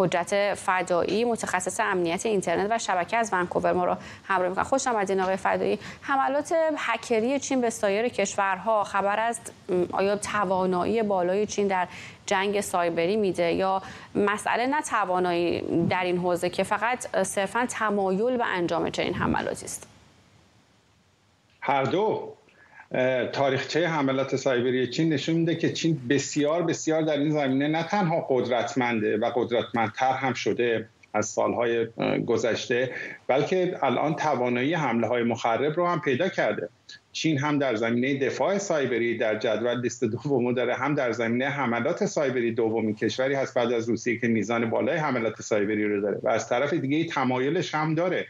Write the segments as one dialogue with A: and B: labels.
A: حجت فدایی متخصص امنیت اینترنت و شبکه از ونکوور ما رو همراه می‌کنن خوش آمدین آقای فدایی. حملات هکری چین به سایر کشورها خبر از آیا توانایی بالای چین در جنگ سایبری میده یا مسئله نه توانایی در این حوزه که فقط صرفا تمایل به انجام چنین حملاتی است.
B: هر دو. تاریخچه حملات سایبری چین نشون میده که چین بسیار بسیار در این زمینه نه تنها قدرتمنده و قدرتمندتر هم شده از سالهای گذشته بلکه الان توانایی حمله های مخرب رو هم پیدا کرده. چین هم در زمینه دفاع سایبری در جدول لیست دوم داره هم در زمینه حملات سایبری دومین کشوری هست بعد از روسیه که میزان بالای حملات سایبری رو داره و از طرف دیگه تمایلش هم داره.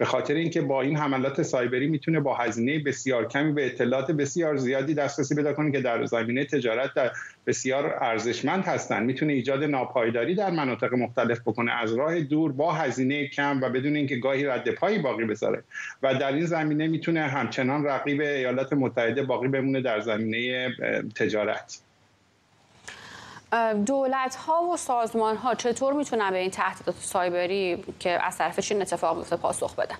B: به خاطر اینکه با این حملات سایبری می‌تونه با هزینه بسیار کمی به اطلاعات بسیار زیادی دسترسی پیدا کنه که در زمینه تجارت در بسیار ارزشمند هستند. می‌تونه ایجاد ناپایداری در مناطق مختلف بکنه از راه دور با هزینه کم و بدون اینکه گاهی رد پایی باقی بذاره. و در این زمینه می‌تونه همچنان رقیب ایالات متحده باقی بمونه در زمینه تجارت.
A: دولت ها و سازمان ها چطور می‌تونن به این تهدیدات سایبری که از طرف چین اتفاق میفته پاسخ بدن؟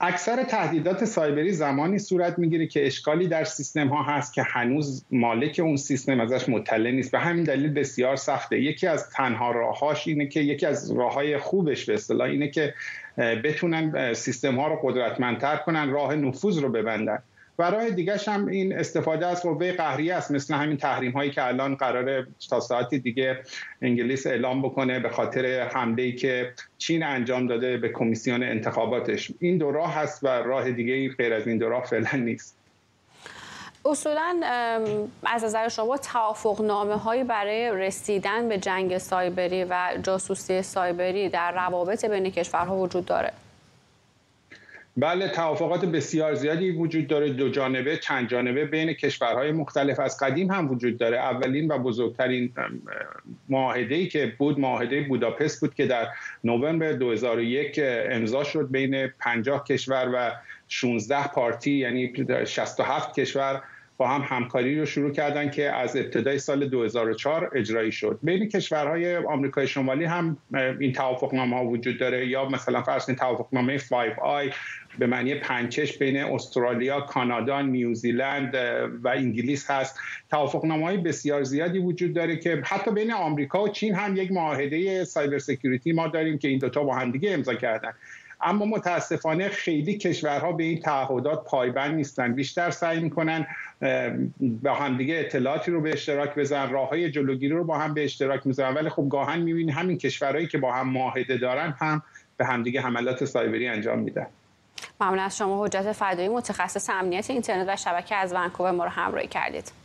B: اکثر تهدیدات سایبری زمانی صورت می‌گیره که اشکالی در سیستم ها هست که هنوز مالک اون سیستم ازش مطلع نیست. به همین دلیل بسیار سخته. یکی از تنها راههاش اینه که یکی از راههای خوبش به اصطلاح اینه که بتونن سیستم ها رو قدرتمندتر کنن راه نفوذ رو ببندن. و راه دیگه هم این استفاده از قوه قهریه است مثل همین تحریم هایی که الان قرار تا ساعتی دیگه انگلیس اعلام بکنه به خاطر حمله ای که چین انجام داده به کمیسیون انتخاباتش. این دو راه هست و راه دیگه غیر از این دو راه فعلا نیست.
A: اصولا از نظر شما توافق نامه هایی برای رسیدن به جنگ سایبری و جاسوسی سایبری در روابط بین کشورها وجود داره؟
B: بله توافقات بسیار زیادی وجود داره. دو جانبه چند جانبه بین کشورهای مختلف از قدیم هم وجود داره. اولین و بزرگترین معاهده ای که بود معاهده بوداپست بود که در نوامبر 2001 امضا شد بین 50 کشور و 16 پارتی یعنی 67 کشور با هم همکاری رو شروع کردن که از ابتدای سال 2004 اجرایی شد. بین کشورهای آمریکای شمالی هم این توافقنامه ها وجود داره یا مثلا فرض کنید توافقنامه 5 i به معنی پنج چشم بین استرالیا، کانادا، نیوزیلند و انگلیس هست. توافقنامه های بسیار زیادی وجود داره که حتی بین آمریکا و چین هم یک معاهده cyber security ما داریم که این دوتا با هم دیگه امضا کردن. اما متاسفانه خیلی کشورها به این تعهدات پایبند نیستن. بیشتر سعی می‌کنن با همدیگه اطلاعاتی رو به اشتراک بزنن راه های جلوگیری رو با هم به اشتراک می‌ذارن. ولی خب گاهاً می‌بینی همین کشورهایی که با هم معاهده دارن هم به همدیگه حملات سایبری انجام میدن.
A: ممنون از شما. حجت فدایی متخصص امنیت اینترنت و شبکه از ونکوور ما رو همراهی کردید.